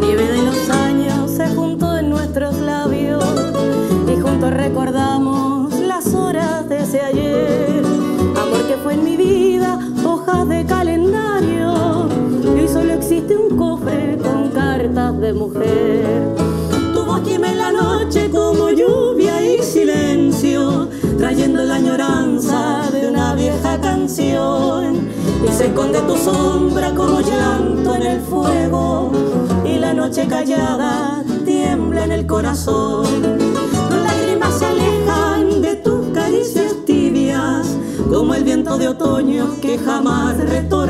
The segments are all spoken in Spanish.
nieve de los años se juntó en nuestros labios y juntos recordamos las horas de ese ayer. Amor que fue en mi vida, hojas de calendario y solo existe un cofre con cartas de mujer. Tu voz en la noche como lluvia y silencio, trayendo la añoranza de una y se esconde tu sombra como llanto en el fuego y la noche callada tiembla en el corazón. Tus lágrimas se alejan de tus caricias tibias como el viento de otoño que jamás retornó.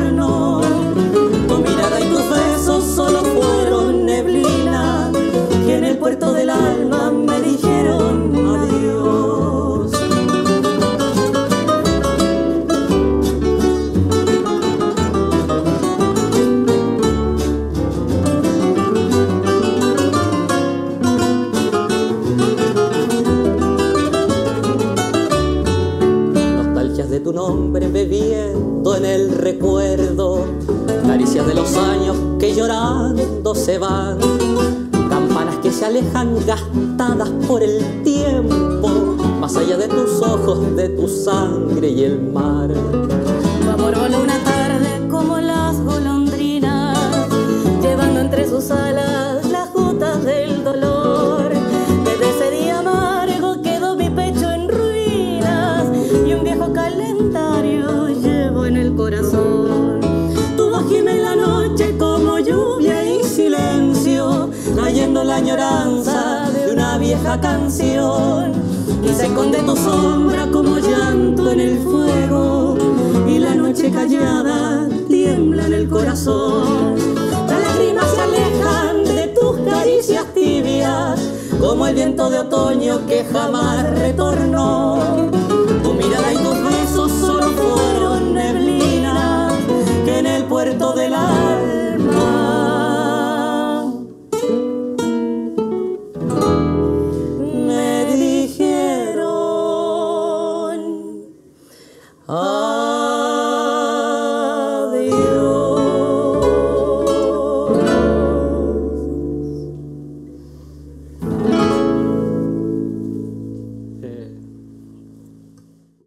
Nombre bebiendo en el recuerdo, caricias de los años que llorando se van, campanas que se alejan gastadas por el tiempo, más allá de tus ojos, de tu sangre y el mar. Calendario llevo en el corazón. Tu voz gime en la noche como lluvia y silencio, trayendo la añoranza de una vieja canción. Y se esconde tu sombra como llanto en el fuego, y la noche callada tiembla en el corazón. Las lágrimas se alejan de tus caricias tibias, como el viento de otoño que jamás